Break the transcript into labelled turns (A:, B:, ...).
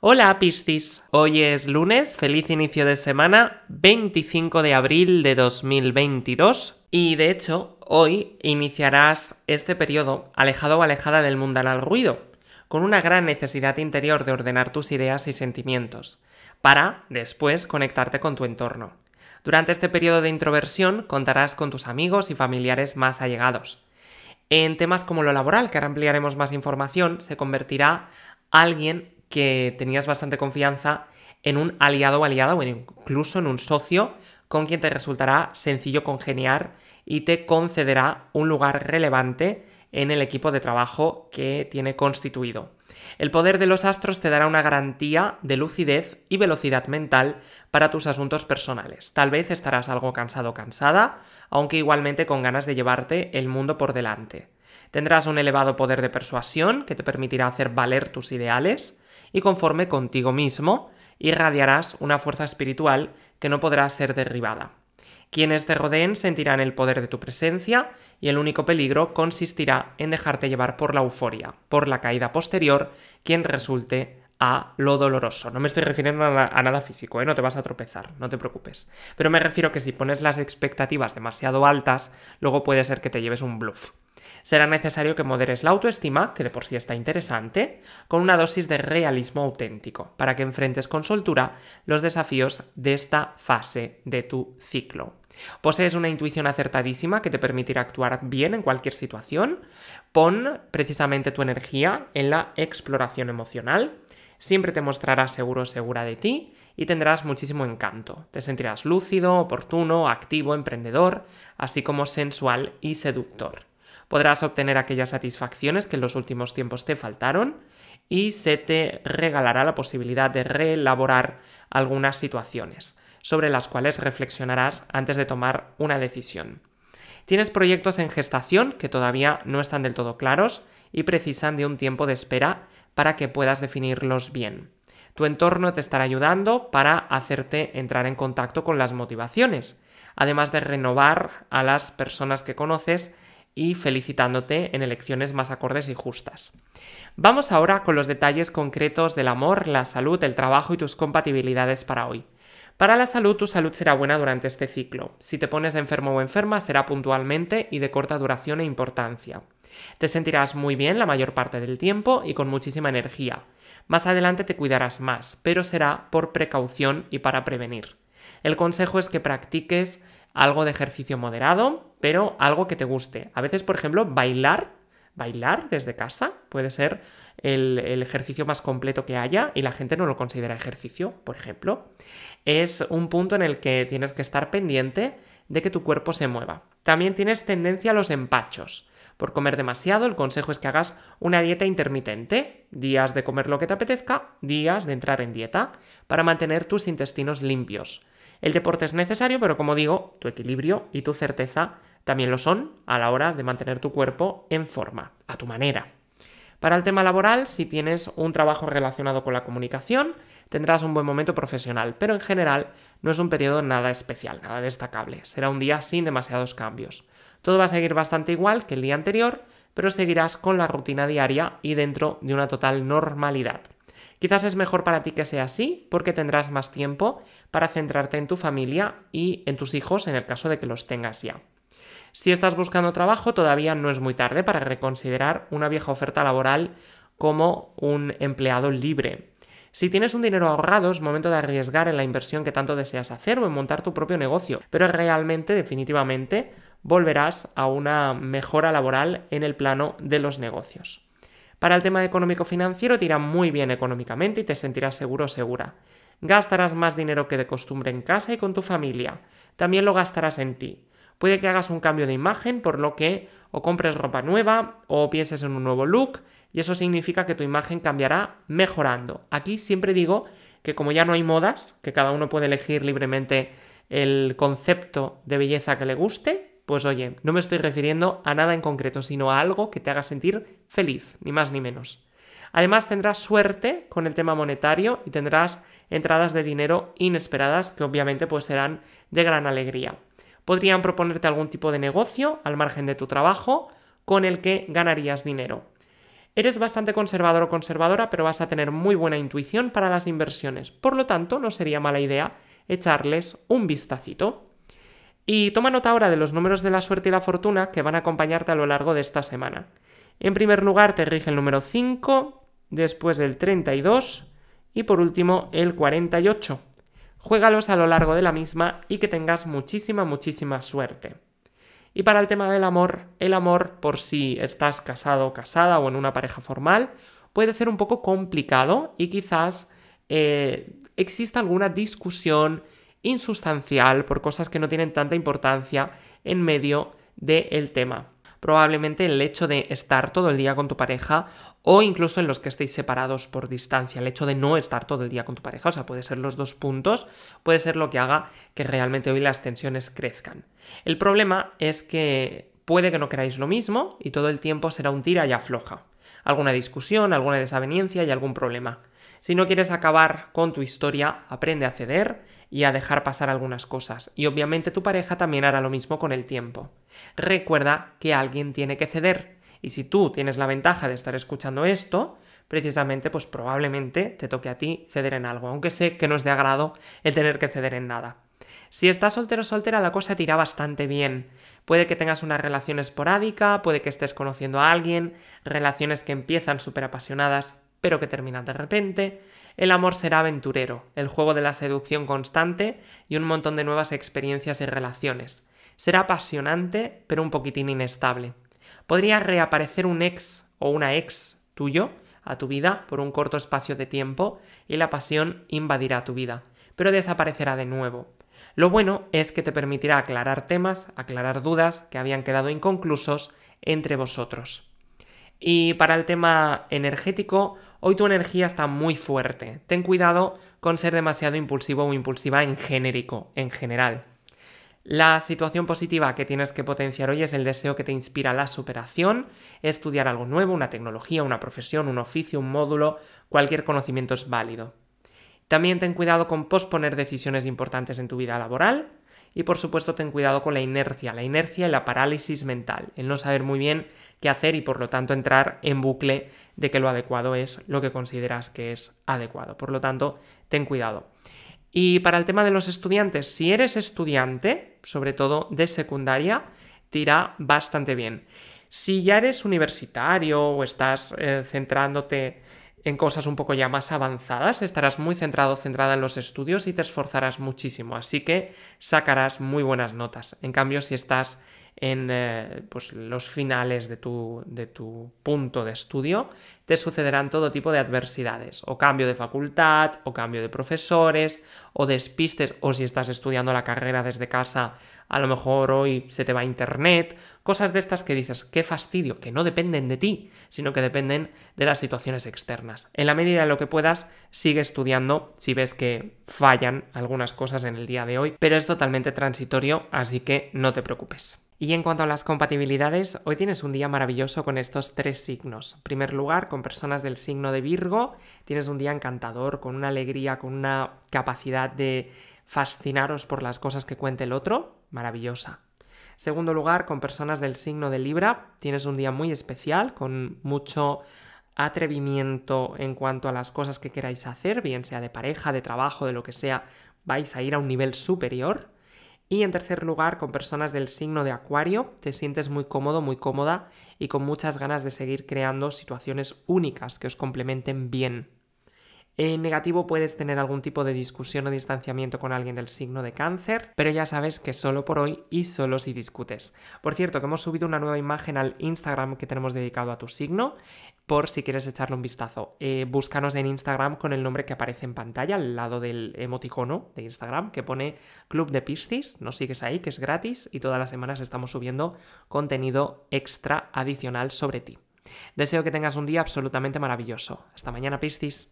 A: Hola Piscis, hoy es lunes, feliz inicio de semana, 25 de abril de 2022 y de hecho hoy iniciarás este periodo alejado o alejada del mundanal ruido, con una gran necesidad interior de ordenar tus ideas y sentimientos, para después conectarte con tu entorno. Durante este periodo de introversión contarás con tus amigos y familiares más allegados. En temas como lo laboral, que ahora ampliaremos más información, se convertirá alguien que tenías bastante confianza en un aliado o aliada o incluso en un socio con quien te resultará sencillo congeniar y te concederá un lugar relevante en el equipo de trabajo que tiene constituido. El poder de los astros te dará una garantía de lucidez y velocidad mental para tus asuntos personales. Tal vez estarás algo cansado o cansada, aunque igualmente con ganas de llevarte el mundo por delante. Tendrás un elevado poder de persuasión que te permitirá hacer valer tus ideales y conforme contigo mismo irradiarás una fuerza espiritual que no podrá ser derribada. Quienes te rodeen sentirán el poder de tu presencia y el único peligro consistirá en dejarte llevar por la euforia, por la caída posterior, quien resulte a lo doloroso. No me estoy refiriendo a, nada físico, ¿eh? no te vas a tropezar, no te preocupes. Pero me refiero que si pones las expectativas demasiado altas, luego puede ser que te lleves un bluff será necesario que moderes la autoestima, que de por sí está interesante, con una dosis de realismo auténtico, para que enfrentes con soltura los desafíos de esta fase de tu ciclo. Posees una intuición acertadísima que te permitirá actuar bien en cualquier situación. Pon precisamente tu energía en la exploración emocional. Siempre te mostrarás seguro o segura de ti y tendrás muchísimo encanto. Te sentirás lúcido, oportuno, activo, emprendedor, así como sensual y seductor podrás obtener aquellas satisfacciones que en los últimos tiempos te faltaron y se te regalará la posibilidad de reelaborar algunas situaciones sobre las cuales reflexionarás antes de tomar una decisión. Tienes proyectos en gestación que todavía no están del todo claros y precisan de un tiempo de espera para que puedas definirlos bien. Tu entorno te estará ayudando para hacerte entrar en contacto con las motivaciones, además de renovar a las personas que conoces y felicitándote en elecciones más acordes y justas. Vamos ahora con los detalles concretos del amor, la salud, el trabajo y tus compatibilidades para hoy. Para la salud, tu salud será buena durante este ciclo. Si te pones enfermo o enferma, será puntualmente y de corta duración e importancia. Te sentirás muy bien la mayor parte del tiempo y con muchísima energía. Más adelante te cuidarás más, pero será por precaución y para prevenir. El consejo es que practiques algo de ejercicio moderado, pero algo que te guste. A veces, por ejemplo, bailar, bailar desde casa puede ser el, ejercicio más completo que haya y la gente no lo considera ejercicio, por ejemplo. Es un punto en el que tienes que estar pendiente de que tu cuerpo se mueva. También tienes tendencia a los empachos. Por comer demasiado, el consejo es que hagas una dieta intermitente, días de comer lo que te apetezca, días de entrar en dieta, para mantener tus intestinos limpios. El deporte es necesario, pero como digo, tu equilibrio y tu certeza también lo son a la hora de mantener tu cuerpo en forma, a tu manera. Para el tema laboral, si tienes un trabajo relacionado con la comunicación, tendrás un buen momento profesional, pero en general no es un periodo nada especial, nada destacable. Será un día sin demasiados cambios. Todo va a seguir bastante igual que el día anterior, pero seguirás con la rutina diaria y dentro de una total normalidad. Quizás es mejor para ti que sea así porque tendrás más tiempo para centrarte en tu familia y en tus hijos en el caso de que los tengas ya. Si estás buscando trabajo, todavía no es muy tarde para reconsiderar una vieja oferta laboral como un empleado libre. Si tienes un dinero ahorrado, es momento de arriesgar en la inversión que tanto deseas hacer o en montar tu propio negocio, pero realmente, definitivamente, volverás a una mejora laboral en el plano de los negocios. Para el tema económico-financiero te irá muy bien económicamente y te sentirás seguro o segura. Gastarás más dinero que de costumbre en casa y con tu familia. También lo gastarás en ti. Puede que hagas un cambio de imagen, por lo que o compres ropa nueva o pienses en un nuevo look, y eso significa que tu imagen cambiará mejorando. Aquí siempre digo que como ya no hay modas, que cada uno puede elegir libremente el concepto de belleza que le guste, pues oye, no me estoy refiriendo a nada en concreto, sino a algo que te haga sentir feliz, ni más ni menos. Además tendrás suerte con el tema monetario y tendrás entradas de dinero inesperadas que obviamente pues serán de gran alegría. Podrían proponerte algún tipo de negocio al margen de tu trabajo con el que ganarías dinero. Eres bastante conservador o conservadora, pero vas a tener muy buena intuición para las inversiones. Por lo tanto, no sería mala idea echarles un vistacito. Y toma nota ahora de los números de la suerte y la fortuna que van a acompañarte a lo largo de esta semana. En primer lugar te rige el número 5, después el 32 y por último el 48. Juégalos a lo largo de la misma y que tengas muchísima, muchísima suerte. Y para el tema del amor, el amor por si estás casado o casada o en una pareja formal puede ser un poco complicado y quizás eh, exista alguna discusión insustancial por cosas que no tienen tanta importancia en medio del tema. Probablemente el hecho de estar todo el día con tu pareja o incluso en los que estéis separados por distancia, el hecho de no estar todo el día con tu pareja, o sea, puede ser los dos puntos, puede ser lo que haga que realmente hoy las tensiones crezcan. El problema es que puede que no queráis lo mismo y todo el tiempo será un tira y afloja. Alguna discusión, alguna desaveniencia y algún problema. Si no quieres acabar con tu historia, aprende a ceder y a dejar pasar algunas cosas. Y obviamente tu pareja también hará lo mismo con el tiempo. Recuerda que alguien tiene que ceder y si tú tienes la ventaja de estar escuchando esto, precisamente pues probablemente te toque a ti ceder en algo, aunque sé que no es de agrado el tener que ceder en nada. Si estás soltero o soltera, la cosa te irá bastante bien. Puede que tengas una relación esporádica, puede que estés conociendo a alguien, relaciones que empiezan súper apasionadas, pero que terminan de repente. El amor será aventurero, el juego de la seducción constante y un montón de nuevas experiencias y relaciones. Será apasionante, pero un poquitín inestable. Podría reaparecer un ex o una ex tuyo a tu vida por un corto espacio de tiempo y la pasión invadirá tu vida, pero desaparecerá de nuevo. Lo bueno es que te permitirá aclarar temas, aclarar dudas que habían quedado inconclusos entre vosotros. Y para el tema energético, hoy tu energía está muy fuerte. Ten cuidado con ser demasiado impulsivo o impulsiva en genérico, en general. La situación positiva que tienes que potenciar hoy es el deseo que te inspira la superación, estudiar algo nuevo, una tecnología, una profesión, un oficio, un módulo, cualquier conocimiento es válido. También ten cuidado con posponer decisiones importantes en tu vida laboral y por supuesto ten cuidado con la inercia, la inercia y la parálisis mental, el no saber muy bien qué hacer y por lo tanto entrar en bucle de que lo adecuado es lo que consideras que es adecuado. Por lo tanto, ten cuidado. Y para el tema de los estudiantes, si eres estudiante, sobre todo de secundaria, te irá bastante bien. Si ya eres universitario o estás eh, centrándote en cosas un poco ya más avanzadas, estarás muy centrado, centrada en los estudios y te esforzarás muchísimo, así que sacarás muy buenas notas. En cambio, si estás en eh, pues, los finales de tu, de tu punto de estudio, te sucederán todo tipo de adversidades, o cambio de facultad, o cambio de profesores, o despistes, o si estás estudiando la carrera desde casa, a lo mejor hoy se te va internet, cosas de estas que dices, qué fastidio, que no dependen de ti, sino que dependen de las situaciones externas. En la medida de lo que puedas, sigue estudiando si ves que fallan algunas cosas en el día de hoy, pero es totalmente transitorio, así que no te preocupes. Y en cuanto a las compatibilidades, hoy tienes un día maravilloso con estos tres signos. En primer lugar, con personas del signo de Virgo, tienes un día encantador, con una alegría, con una capacidad de fascinaros por las cosas que cuente el otro, maravillosa. Segundo lugar, con personas del signo de Libra, tienes un día muy especial, con mucho atrevimiento en cuanto a las cosas que queráis hacer, bien sea de pareja, de trabajo, de lo que sea, vais a ir a un nivel superior. Y en tercer lugar, con personas del signo de Acuario, te sientes muy cómodo, muy cómoda y con muchas ganas de seguir creando situaciones únicas que os complementen bien. En negativo puedes tener algún tipo de discusión o distanciamiento con alguien del signo de cáncer, pero ya sabes que solo por hoy y solo si discutes. Por cierto, que hemos subido una nueva imagen al Instagram que tenemos dedicado a tu signo por si quieres echarle un vistazo. Eh, búscanos en Instagram con el nombre que aparece en pantalla al lado del emoticono de Instagram que pone Club de Piscis. Nos sigues ahí, que es gratis y todas las semanas estamos subiendo contenido extra adicional sobre ti. Deseo que tengas un día absolutamente maravilloso. Hasta mañana, Piscis.